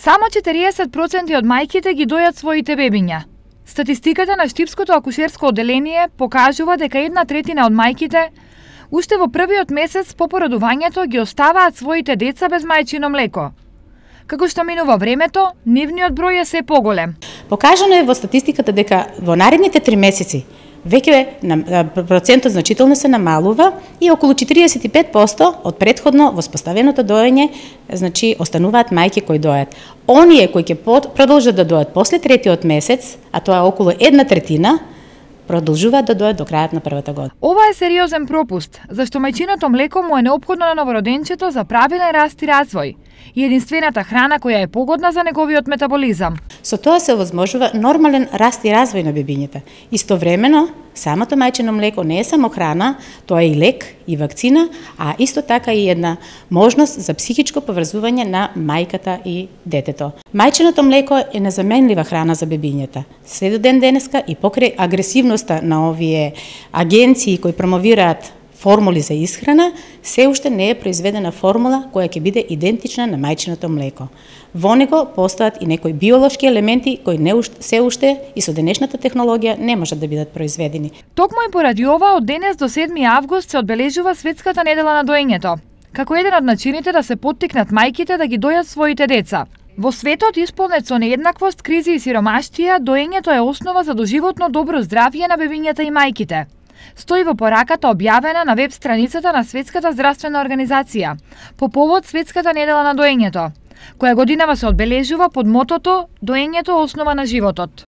Само 40% од мајките ги дојат своите бебиња. Статистиката на Штипското акушерско одделение покажува дека една третина од мајките уште во првиот месец по породувањето ги оставаат своите деца без мајчино млеко. Како што минува времето, нивниот број е се поголем. Покажано е во статистиката дека во наредните три месеци веќе процентот значително се намалува и околу 45% од предходно воспоставеното доење значи остануваат мајки кои дојат. Оние кои ќе продолжат да дојат после третиот месец, а тоа е околу една третина, продолжуваат да дојат до крајот на првата година. Ова е сериозен пропуст, зашто мајчиното млеко му е необходно на новороденчето за правилен раст и развој и единствената храна која е погодна за неговиот метаболизам. Со тоа се возможува нормален раст и развој на бебињата. Истовремено, самото мајчино млеко не е само храна, тоа е и лек и вакцина, а исто така и една можност за психичко поврзување на мајката и детето. Мајчиното млеко е незаменлива храна за бебињата. След ден денеска и покрај агресивноста на овие агенции кои промовираат формули за исхрана, се уште не е произведена формула која ќе биде идентична на мајчиното млеко. Во него постојат и некои биолошки елементи кои не уште, се уште и со денешната технологија не можат да бидат произведени. Токму и поради ова од денес до 7 август се одбележува светската недела на доењето, како еден од начините да се поттикнат мајките да ги дојат своите деца. Во светот исполнет со нееднаквост, кризи и сиромаштија, доењето е основа за доживотно добро здравје на бебињата и мајките стои во пораката објавена на веб страницата на Светската здравствена организација по повод Светската недела на доењето, која годинава се одбележува под мотото Доењето основа на животот.